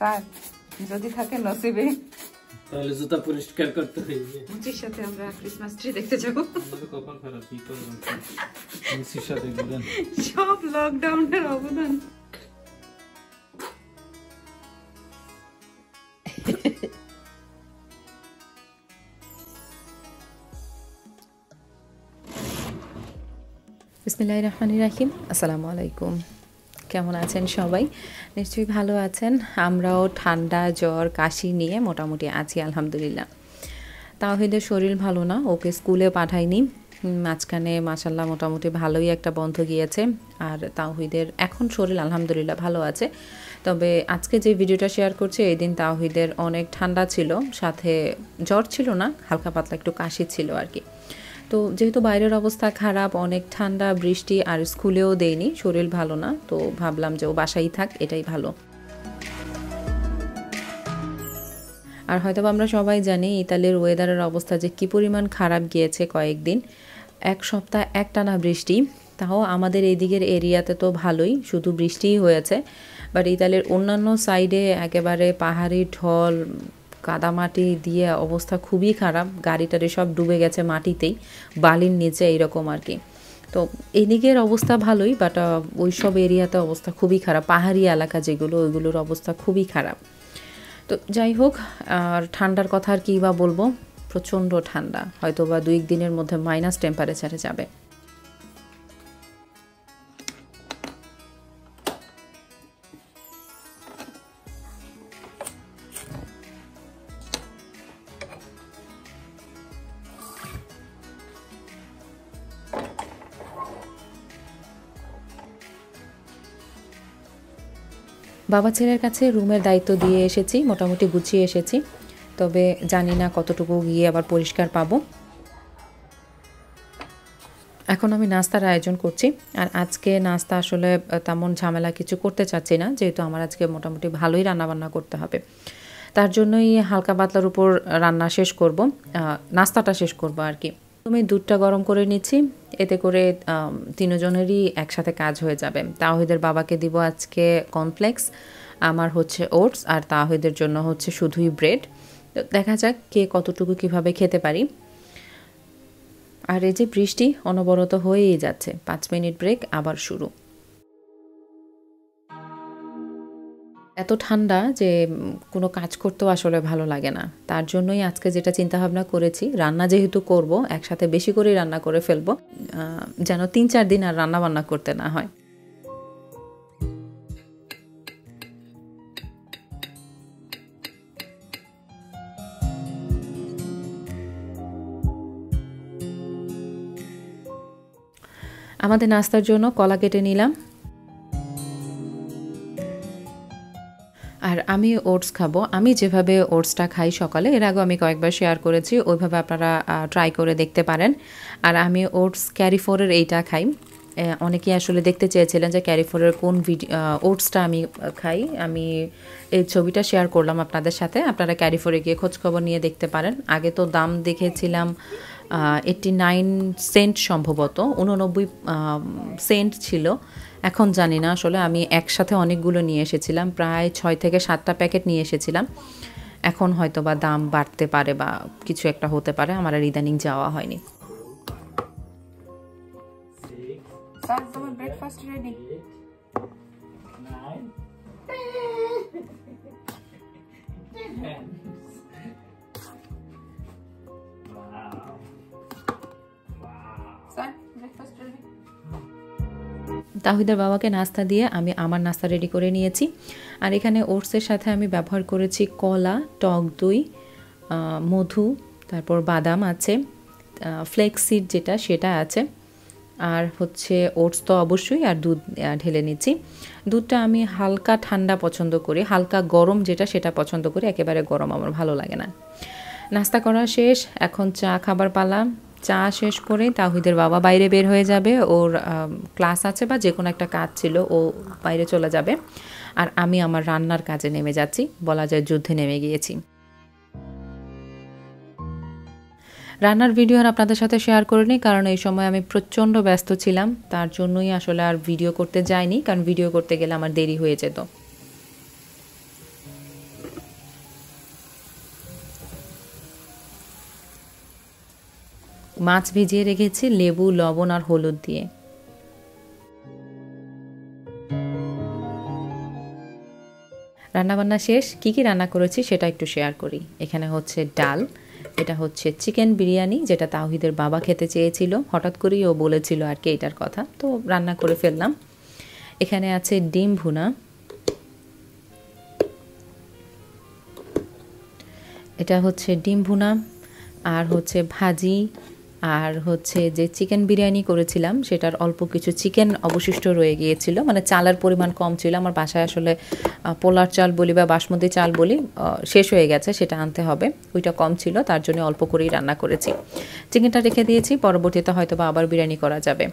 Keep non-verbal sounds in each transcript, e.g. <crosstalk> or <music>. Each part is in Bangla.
স্যার যদি থাকে নসিবে তাহলে জুতা পরিষ্কার করতে হইবে মুচির সাথে আমরা ক্রিসমাস ট্রি দেখতে যাব আমাদের কপাল খারাপ কি করবেন মুসির সাথে ঘুরেন সব লকডাউনের অবদান বিসমিল্লাহ রহমান রাহিম আসসালামু আলাইকুম কেমন আছেন সবাই? নিশ্চয়ই ভালো আছেন। আমরাও ঠান্ডা, জ্বর, কাশি নিয়ে মোটামুটি আছি, আলহামদুলিল্লাহ। তাওহিদের শরীর ভালো না, ওকে স্কুলে পাঠাইনি। মাঝখানে মাসাল্লাহ মোটামুটি ভালোই একটা বন্ধ গিয়েছে। আর তাওহিদের এখন শরীর আলহামদুলিল্লাহ ভালো আছে। তবে আজকে যে ভিডিওটা শেয়ার করছি, এই দিন তাওহিদের অনেক ঠান্ডা ছিল। সাথে জ্বর ছিল না, হালকা পাতলা একটু কাশি ছিল আর কি। তো যেহেতু বাইরের অবস্থা খারাপ, অনেক ঠান্ডা, বৃষ্টি আর স্কুলেও দেয়নি, শরীর ভালো না, তো ভাবলাম যে ও বাসাই থাক, এটাই ভালো। আর হয়তো আমরা সবাই জানি ইতালির ওয়েদারের অবস্থা যে কী পরিমাণ খারাপ গিয়েছে কয়েকদিন। এক সপ্তাহ একটানা বৃষ্টি, তাও আমাদের এইদিকের এরিয়াতে তো ভালোই, শুধু বৃষ্টিই হয়েছে। বাট ইতালির অন্যান্য সাইডে একেবারে পাহাড়ি ঢল কাদামাটি দিয়ে অবস্থা খুবই খারাপ। গাড়ি টাড়ি সব ডুবে গেছে মাটিতেই, বালির নিচে এইরকম আর কি। তো এদিকের অবস্থা ভালোই বাট ওই সব এরিয়াতে অবস্থা খুবই খারাপ। পাহাড়ি এলাকা যেগুলো, ওইগুলোর অবস্থা খুবই খারাপ। তো যাই হোক, আর ঠান্ডার কথা আর কী বা বলব? প্রচণ্ড ঠান্ডা। হয়তো বা দুই দিনের মধ্যে মাইনাস টেম্পারেচারে যাবে। বাবা ছেলের কাছে রুমের দায়িত্ব দিয়ে এসেছি, মোটামুটি গুছিয়ে এসেছি। তবে জানি না কতটুকু গিয়ে আবার পরিষ্কার পাবো। এখন আমি নাস্তার আয়োজন করছি। আর আজকে নাস্তা আসলে তেমন ঝামেলা কিছু করতে চাচ্ছি না, যেহেতু আমার আজকে মোটামুটি ভালোই রান্নাবান্না করতে হবে। তার জন্যই হালকা পাতলার উপর রান্না শেষ করব নাস্তাটা শেষ করব আর কি। আমি দুধটা গরম করে নিচ্ছি। এতে করে তিনজনেরই একসাথে কাজ হয়ে যাবে। তাহিদের বাবাকে দিব আজকে কমপ্লেক্স আমার হচ্ছে ওটস, আর তাহিদের জন্য হচ্ছে শুধুই ব্রেড। তো দেখা যাক কে কতটুকু কীভাবে খেতে পারি। আর এই যে বৃষ্টি অনবরত হয়েই যাচ্ছে। পাঁচ মিনিট ব্রেক, আবার শুরু। এত ঠান্ডা যে কোনো কাজ করতেও আসলে ভালো লাগে না। তার জন্যই আজকে যেটা চিন্তা ভাবনা করেছি, রান্না যেহেতু করব, একসাথে বেশি করেই রান্না করে ফেলব যেন তিন চার দিন আর রান্না বান্না করতে না হয়। আমাদের নাস্তার জন্য কলা কেটে নিলাম। আর আমি ওটস খাব। আমি যেভাবে ওটসটা খাই সকালে, এর আগেও আমি কয়েকবার শেয়ার করেছি, ওইভাবে আপনারা ট্রাই করে দেখতে পারেন। আর আমি ওটস ক্যারিফোরের এইটা খাই। অনেকেই আসলে দেখতে চেয়েছিলেন যে ক্যারিফোরের কোন ভিডিও ওটসটা আমি খাই। আমি এই ছবিটা শেয়ার করলাম আপনাদের সাথে। আপনারা ক্যারিফোরে গিয়ে খোঁজখবর নিয়ে দেখতে পারেন। আগে তো দাম দেখেছিলাম এইটটি নাইন সেন্ট সম্ভবত উননব্বই সেন্ট ছিল। এখন জানি না আসলে আমি একসাথে অনেকগুলো নিয়ে এসেছিলাম প্রায় ছয় থেকে সাতটা প্যাকেট নিয়ে এসেছিলাম। এখন হয়তো বা দাম বাড়তে পারে বা কিছু একটা হতে পারে আমার আর ইদানিং যাওয়া হয়নি। ব্রেকফাস্ট <laughs> তাহিদের বাবাকে নাস্তা দিয়ে আমি আমার নাস্তা রেডি করে নিয়েছি। আর এখানে ওটসের সাথে আমি ব্যবহার করেছি কলা, টক দই মধু, তারপর বাদাম আছে ফ্লেক্স সিড যেটা সেটা আছে। আর হচ্ছে ওটস তো অবশ্যই, আর দুধ ঢেলে নিচ্ছি। দুধটা আমি হালকা ঠান্ডা পছন্দ করি, হালকা গরম যেটা সেটা পছন্দ করি, একেবারে গরম আমার ভালো লাগে না। নাস্তা করা শেষ, এখন চা খাবার পালা। চা শেষ করে তাহিদের বাবা বাইরে বের হয়ে যাবে। ওর ক্লাস আছে বা যে কোনো একটা কাজ ছিল, ও বাইরে চলে যাবে। আর আমি আমার রান্নার কাজে নেমে যাচ্ছি। বলা যায় যুদ্ধে নেমে গিয়েছি। রান্নার ভিডিও আর আপনাদের সাথে শেয়ার করিনি, কারণ এই সময় আমি প্রচণ্ড ব্যস্ত ছিলাম। তার জন্যই আসলে আর ভিডিও করতে যাইনি, কারণ ভিডিও করতে গেলে আমার দেরি হয়ে যেত। মাছ ভিজিয়ে রেখেছি, লেবু, লবণ আর হলুদ দিয়ে। রান্নাবান্না শেষ। কি কি রান্না করেছি সেটা একটু শেয়ার করি। এখানে হচ্ছে ডাল, এটা হচ্ছে চিকেন বিরিয়ানি, যেটা তাওহিদের বাবা খেতে চেয়েছিল। হঠাৎ করেই ও বলেছিল আর কি এটার কথা। তো রান্না করে ফেললাম। এখানে আছে ডিম ভুনা। এটা হচ্ছে ডিম ভুনা। আর হচ্ছে ভাজি। আর হচ্ছে যে চিকেন বিরিয়ানি করেছিলাম, সেটার অল্প কিছু চিকেন অবশিষ্ট রয়ে গিয়েছিল। মানে চালের পরিমাণ কম ছিল। আমার বাসায় আসলে পোলার চাল বলি বা বাসমতি চাল বলি শেষ হয়ে গেছে, সেটা আনতে হবে। ওইটা কম ছিল, তার জন্য অল্প করেই রান্না করেছি। চিকেনটা রেখে দিয়েছি, পরবর্তীতে হয়তো বা আবার বিরিয়ানি করা যাবে।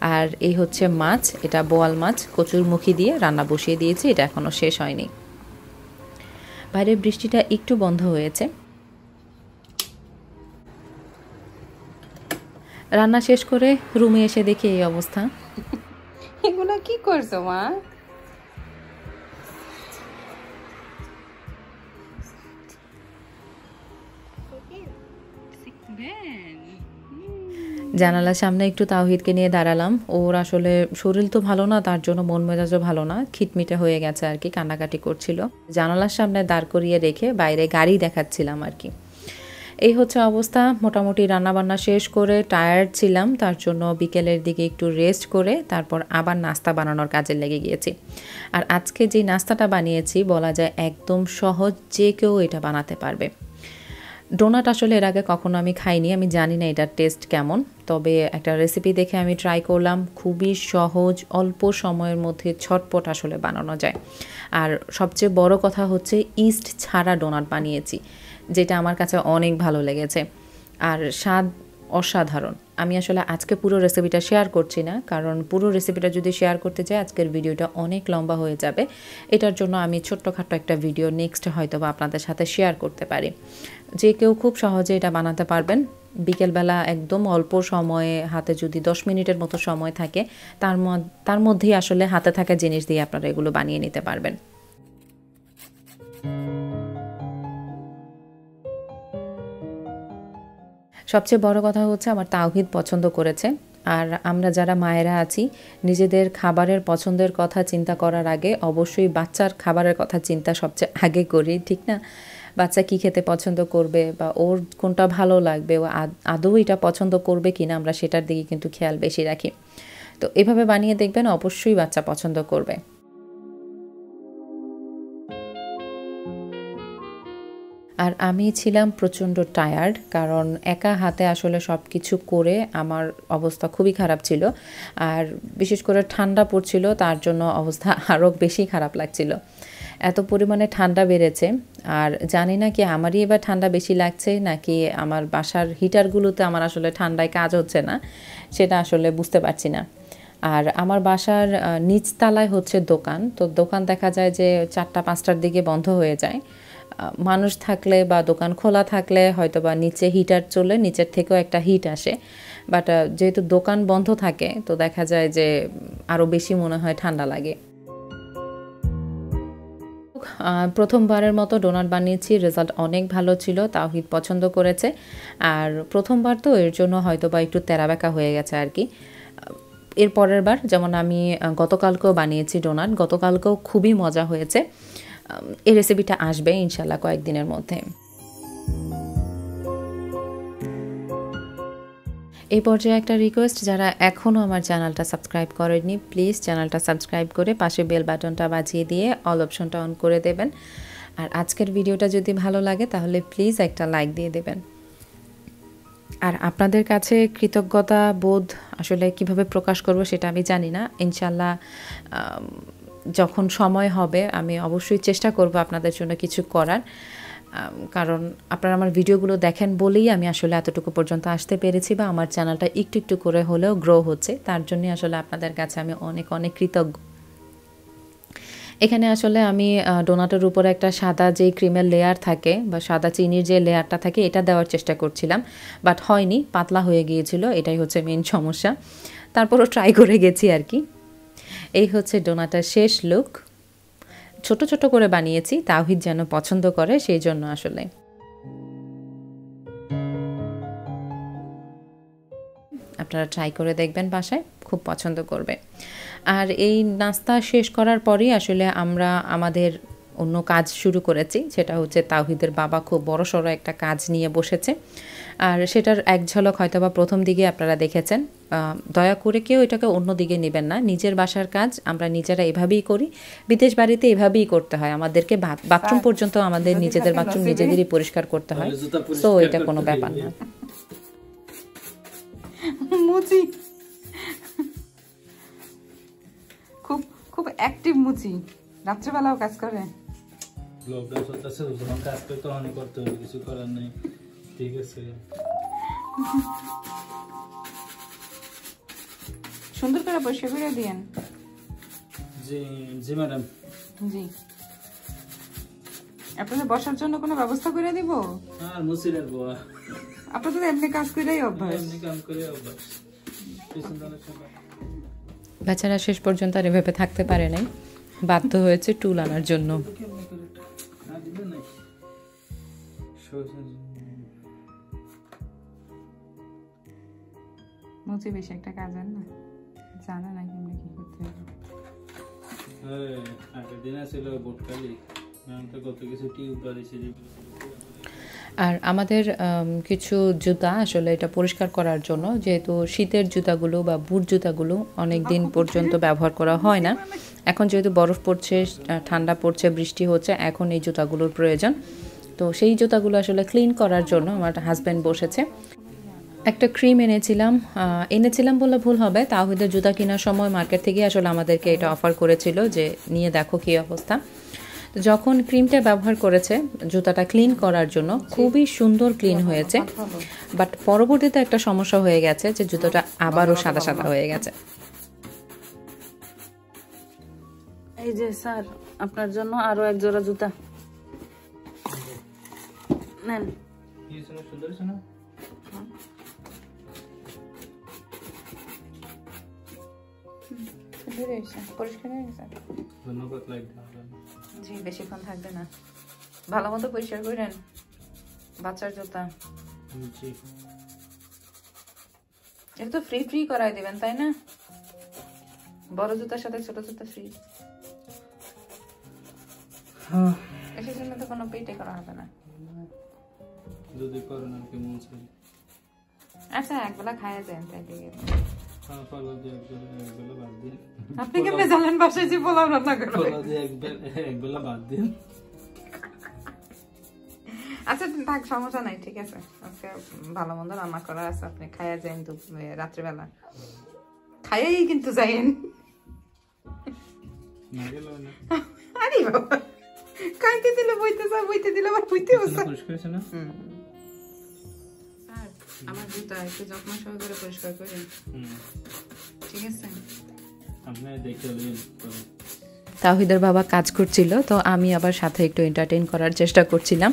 আর এই হচ্ছে মাছ, এটা বোয়াল মাছ, কচুর মুখি দিয়ে রান্না বসিয়ে দিয়েছি, এটা এখনও শেষ হয়নি। বাইরের বৃষ্টিটা একটু বন্ধ হয়েছে। রান্না শেষ করে রুমে এসে দেখি এই অবস্থা। এগুলো কি করছ মা? জানালার সামনে একটু তাওহিদকে নিয়ে দাঁড়ালাম। ওর আসলে শরীর তো ভালো না তার জন্য মন মেজাজও ভালো না। খিটমিটে হয়ে গেছে আর কি কান্নাকাটি করছিল। জানালার সামনে দাঁড় করিয়ে রেখে বাইরে গাড়ি দেখাচ্ছিলাম আর কি। এই হচ্ছে অবস্থা। মোটামুটি রান্নাবান্না শেষ করে টায়ার্ড ছিলাম, তার জন্য বিকেলের দিকে একটু রেস্ট করে তারপর আবার নাস্তা বানানোর কাজে লেগে গিয়েছি। আর আজকে যে নাস্তাটা বানিয়েছি, বলা যায় একদম সহজ যে কেউ এটা বানাতে পারবে। ডোনাট আসলে এর আগে কখনো আমি খাইনি, আমি জানি না এটার টেস্ট কেমন। তবে একটা রেসিপি দেখে আমি ট্রাই করলাম, খুবই সহজ, অল্প সময়ের মধ্যে ছটপট আসলে বানানো যায়। আর সবচেয়ে বড় কথা হচ্ছে ইস্ট ছাড়া ডোনাট বানিয়েছি। যেটা আমার কাছে অনেক ভালো লেগেছে। আর স্বাদ অসাধারণ। আমি আসলে আজকে পুরো রেসিপিটা শেয়ার করছি না, কারণ পুরো রেসিপিটা যদি শেয়ার করতে চাই, আজকের ভিডিওটা অনেক লম্বা হয়ে যাবে। এটার জন্য আমি ছোট্টখাট্টো একটা ভিডিও নেক্সট হয়তো বা আপনাদের সাথে শেয়ার করতে পারি। যে কেউ খুব সহজে এটা বানাতে পারবেন। বিকেলবেলা একদম অল্প সময়ে, হাতে যদি দশ মিনিটের মতো সময় থাকে, তার তার মধ্যেই আসলে হাতে থাকা জিনিস দিয়ে আপনারা এগুলো বানিয়ে নিতে পারবেন। সবচেয়ে বড় কথা হচ্ছে আমার তাওহিদ পছন্দ করেছে। আর আমরা যারা মায়েরা আছি, নিজেদের খাবারের পছন্দের কথা চিন্তা করার আগে অবশ্যই বাচ্চার খাবারের কথা চিন্তা সবচেয়ে আগে করি, ঠিক না? বাচ্চা কি খেতে পছন্দ করবে বা ওর কোনটা ভালো লাগবে, ও আদৌ এটা পছন্দ করবে কি না আমরা সেটার দিকে কিন্তু খেয়াল বেশি রাখি। তো এভাবে বানিয়ে দেখবেন অবশ্যই বাচ্চা পছন্দ করবে। আর আমি ছিলাম প্রচণ্ড টায়ার্ড কারণ একা হাতে আসলে সব কিছু করে আমার অবস্থা খুবই খারাপ ছিল। আর বিশেষ করে ঠান্ডা পড়ছিল, তার জন্য অবস্থা <laughs> আরও বেশি খারাপ লাগছিল। এত পরিমাণে ঠান্ডা বেড়েছে, আর জানি না কি আমারই এবার ঠান্ডা বেশি লাগছে, নাকি আমার বাসার হিটারগুলোতে আমার আসলে ঠান্ডায় কাজ হচ্ছে না, সেটা আসলে বুঝতে পারছি না। আর আমার বাসার নিচতলায় হচ্ছে দোকান, তো দোকান দেখা যায় যে চারটা, পাঁচটার দিকে বন্ধ হয়ে যায়। মানুষ থাকলে বা দোকান খোলা থাকলে হয়তো বা নিচে হিটার চলে নিচের থেকেও একটা হিট আসে। বাট যেহেতু দোকান বন্ধ থাকে, তো দেখা যায় যে আরও বেশি মনে হয় ঠান্ডা লাগে। প্রথমবারের মতো ডোনাট বানিয়েছি রেজাল্ট অনেক ভালো ছিল, তাওহিদ পছন্দ করেছে। আর প্রথমবার তো এর জন্য হয়তো বা একটু তেরাবেকা হয়ে গেছে আর কি। এর পরের বার, যেমন আমি গতকালকেও বানিয়েছি ডোনাট গতকালকেও খুবই মজা হয়েছে। এই রেসিপিটা আসবে ইনশাল্লাহ কয়েকদিনের মধ্যে। এই পর্যায়ে একটা রিকোয়েস্ট যারা এখনও আমার চ্যানেলটা সাবস্ক্রাইব করেননি প্লিজ চ্যানেলটা সাবস্ক্রাইব করে পাশে বেল বাটনটা বাজিয়ে দিয়ে অল অপশনটা অন করে দেবেন। আর আজকের ভিডিওটা যদি ভালো লাগে, তাহলে প্লিজ একটা লাইক দিয়ে দেবেন। আর আপনাদের কাছে কৃতজ্ঞতা বোধ আসলে কীভাবে প্রকাশ করব সেটা আমি জানি না। ইনশাল্লাহ যখন সময় হবে, আমি অবশ্যই চেষ্টা করব আপনাদের জন্য কিছু করার। কারণ আপনারা আমার ভিডিওগুলো দেখেন বলেই আমি আসলে এতটুকু পর্যন্ত আসতে পেরেছি বা আমার চ্যানেলটা একটু একটু করে হলেও গ্রো হচ্ছে। তার জন্যই আসলে আপনাদের কাছে আমি অনেক অনেক কৃতজ্ঞ। এখানে আসলে আমি ডোনাটের উপরে একটা সাদা যে ক্রিমের লেয়ার থাকে বা সাদা চিনির যে লেয়ারটা থাকে, এটা দেওয়ার চেষ্টা করছিলাম। বাট হয়নি, পাতলা হয়ে গিয়েছিল, এটাই হচ্ছে মেন সমস্যা। তারপরও ট্রাই করে গেছি আর কি। এই হচ্ছে ডোনাটার শেষ লুক ছোট ছোট করে বানিয়েছি, তাওহিদ যেন পছন্দ করে সেই জন্য আসলে। আপনারা ট্রাই করে দেখবেন বাসায়, খুব পছন্দ করবে। আর এই নাস্তা শেষ করার পরেই আসলে আমরা আমাদের অন্য কাজ শুরু করেছি। সেটা হচ্ছে তাওহিদের বাবা খুব বড় সড়ো একটা কাজ নিয়ে বসেছে। আর সেটার এক ঝলক হয়তো বা প্রথম দিকে আপনারা দেখেছেন। দয়া করে কেউ এটাকে অন্য দিকে নেবেন না। নিজের বাসার কাজ আমরা নিজেরা এভাবেই করি। বিদেশ বাড়িতে এভাবেই করতে হয়। আমাদেরকে বাথরুম পর্যন্ত আমাদের নিজেদের বাথরুম নিজেদেরই পরিষ্কার করতে হয়। তো এটা কোনো ব্যাপার না। মুচি। খুব খুব অ্যাক্টিভ মুচি। রাত্রেবেলাও কাজ করে। লকডাউন চলতেছে যখন কাজ করে তখনই করতে হবে কিছু করার নেই। ঠিক আছে। সুন্দর করে করে দিয়েন। জি জি ম্যাডাম। জি। আপনাদের বসার জন্য কোনো ব্যবস্থা করে দিব? আর বোয়া। আপনাদের এমনি কাজ করেই অভ্যাস। এমনি কাম করে অভ্যাস। বেচারা শেষ পর্যন্ত আর এভাবে থাকতে পারে নাই। বাধ্য হয়েছে টুল আনার জন্য। মুচি বেশি একটা কাজ আর না? জানে না কেমনি কি করতে আগের দিন ছিল বোটকালি কত কিছু টিউব বাড়িয়েছে আর আমাদের কিছু জুতা আসলে এটা পরিষ্কার করার জন্য যেহেতু শীতের জুতাগুলো বা বুট জুতাগুলো অনেক দিন পর্যন্ত ব্যবহার করা হয় না। এখন যেহেতু বরফ পড়ছে ঠান্ডা পড়ছে বৃষ্টি হচ্ছে এখন এই জুতাগুলোর প্রয়োজন। তো সেই জুতাগুলো আসলে ক্লিন করার জন্য আমার হাজব্যান্ড বসেছে। একটা ক্রিম এনেছিলাম এনেছিলাম বলে ভুল হবে তাহিদের জুতা কেনার সময় মার্কেট থেকে আসলে আমাদেরকে এটা অফার করেছিল যে নিয়ে দেখো কী অবস্থা। তো যখন ক্রিমটা ব্যবহার করেছে জুতাটা ক্লিন করার জন্য খুবই সুন্দর ক্লিন হয়েছে। বাট পরবর্তীতে একটা সমস্যা হয়ে গেছে যে জুতোটা আবারও সাদা সাদা হয়ে গেছে। এই যে স্যার আপনার জন্য আরও এক জোড়া জুতা। নেন। সুন্দর হয়েছে না? পরিষ্কার হয়ে গেছে? ধন্যবাদ জি বেশিক্ষণ থাকবে না। ভালো মতো পরিষ্কার করেন বাচ্চার জুতা। জি। এটা তো ফ্রি ফ্রি করাই দিবেন তাই না? বড় জুতার সাথে ছোট জুতা ফ্রি হ্যাঁ। এসের জন্য তো কোনো পেটে করা হবে না। যদি করেন আর কি মন চাই আচ্ছা একবেলা খাইয়া যান তাই আপনি কেমনে জানেন বাসায় যে পোলাও রান্না করবে একবেলা বাদ দিন আচ্ছা থাক সমস্যা নাই ঠিক আছে। আজকে ভালো মন্দ রান্না করা আছে আপনি খাইয়া তো রাত্রিবেলা। খাইয়াই কিন্তু যাইন আরে বাবা খাইতে দিলে বইতে যা বইতে দিলে আবার বইতে আমার জুতা একটু যত্ন সহকারে পরিষ্কার করে। ঠিক আছে? আপনি দেখে নিন তাহিদের বাবা কাজ করছিল তো আমি আবার সাথে একটু এন্টারটেইন করার চেষ্টা করছিলাম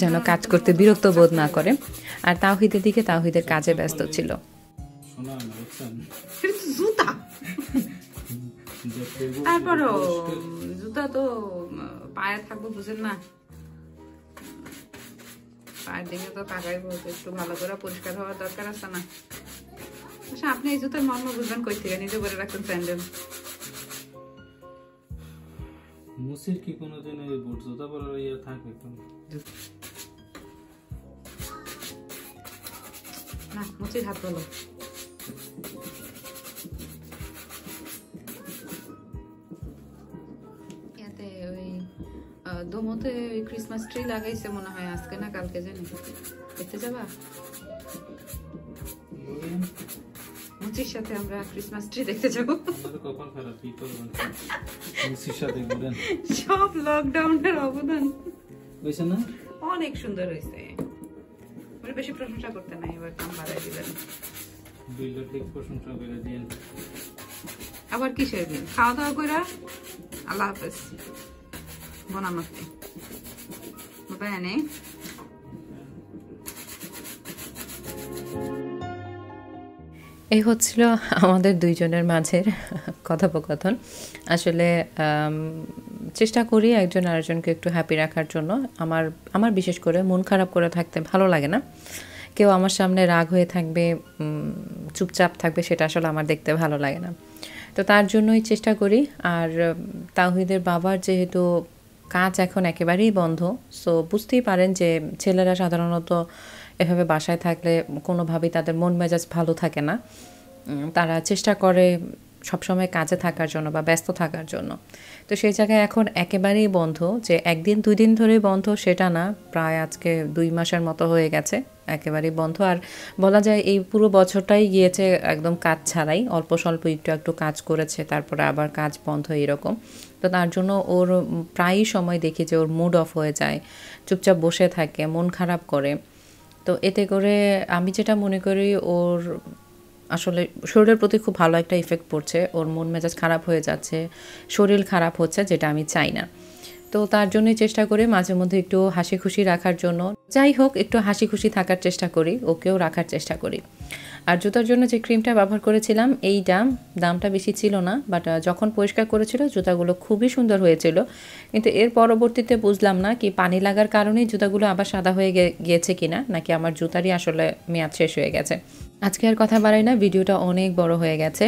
যেন কাজ করতে বিরক্ত বোধ না করে। আর তাহিদের দিকে তাহিদের কাজে ব্যস্ত ছিল। জুতা। তারপরও জুতা তো পায়ে থাকব বুঝেন না। পায়ের দিকে তো তাকাইবো তো একটু ভালো করে পরিষ্কার হওয়ার দরকার আছে না? আচ্ছা আপনি এই জুতার মর্ম বুঝবেন কই থেকে? নিজে করে রাখতেন স্যান্ডেল মুসির কি কোনোদিন এই বুট জুতা পরার ইয়ে থাকে না মুচির হাত বলো ইয়াতে ওই দোমোতে ক্রিসমাস ট্রি লাগাইছে মনে হয় আজকে না কালকে জানি। দেখতে যাবা? মুচির সাথে আমরা ক্রিসমাস ট্রি দেখতে যাব। মুসির সাথে সব লকডাউনের অবদান। বুঝছেন না? অনেক সুন্দর হয়েছে। মানে বেশি প্রশংসা করতে নাই এবার দাম বাড়াই দিলেন বিলটা ঠিক প্রশংসা করে দিন আবার কিসের দিন খাওয়া দাওয়া করে আল্লাহ হাফেজ। বনামতে বাই এই হচ্ছিল আমাদের দুইজনের মাঝের কথোপকথন। আসলে চেষ্টা করি একজন আরেকজনকে একটু হ্যাপি রাখার জন্য। আমার আমার বিশেষ করে মন খারাপ করে থাকতে ভালো লাগে না। কেউ আমার সামনে রাগ হয়ে থাকবে চুপচাপ থাকবে, সেটা আসলে আমার দেখতে ভালো লাগে না। তো তার জন্যই চেষ্টা করি। আর তাহিদের বাবার যেহেতু কাজ এখন একেবারেই বন্ধ। সো বুঝতেই পারেন যে ছেলেরা সাধারণত এভাবে বাসায় থাকলে কোনোভাবেই তাদের মন মেজাজ ভালো থাকে না। তারা চেষ্টা করে সবসময় কাজে থাকার জন্য বা ব্যস্ত থাকার জন্য। তো সেই জায়গায় এখন একেবারেই বন্ধ যে একদিন, দুই দিন ধরেই বন্ধ সেটা না, প্রায় আজকে দুই মাসের মতো হয়ে গেছে, একেবারেই বন্ধ। আর বলা যায় এই পুরো বছরটাই গিয়েছে একদম কাজ ছাড়াই, অল্প স্বল্প একটু একটু কাজ করেছে, তারপরে আবার কাজ বন্ধ এরকম তো তার জন্য ওর প্রায়ই সময় দেখি যে ওর মুড অফ হয়ে যায়, চুপচাপ বসে থাকে, মন খারাপ করে। তো এতে করে আমি যেটা মনে করি ওর আসলে শরীরের প্রতি খুব ভালো একটা ইফেক্ট পড়ছে, ওর মন মেজাজ খারাপ হয়ে যাচ্ছে, শরীর খারাপ হচ্ছে যেটা আমি চাই না। তো তার জন্যই চেষ্টা করি মাঝে মধ্যে একটু হাসি খুশি রাখার জন্য। যাই হোক, একটু হাসি খুশি থাকার চেষ্টা করি, ওকেও রাখার চেষ্টা করি। আর জুতার জন্য যে ক্রিমটা ব্যবহার করেছিলাম, এইটা দামটা বেশি ছিল না বাট যখন পরিষ্কার করেছিল, জুতাগুলো খুবই সুন্দর হয়েছিল। কিন্তু এর পরবর্তীতে বুঝলাম না কি পানি লাগার কারণেই জুতাগুলো আবার সাদা হয়ে গিয়েছে কিনা, নাকি আমার জুতারই আসলে মেয়াদ শেষ হয়ে গেছে। আজকে আর কথা বাড়াই না, ভিডিওটা অনেক বড় হয়ে গেছে।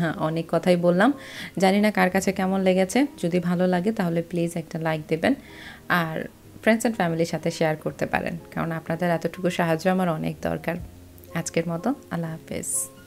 হ্যাঁ অনেক কথাই বললাম। জানি না কার কাছে কেমন লেগেছে, যদি ভালো লাগে তাহলে প্লিজ একটা লাইক দেবেন। আর ফ্রেন্ডস অ্যান্ড ফ্যামিলির সাথে শেয়ার করতে পারেন, কারণ আপনাদের এতটুকু সাহায্য আমার অনেক দরকার। আজকের মতো আল্লাহ হাফেজ।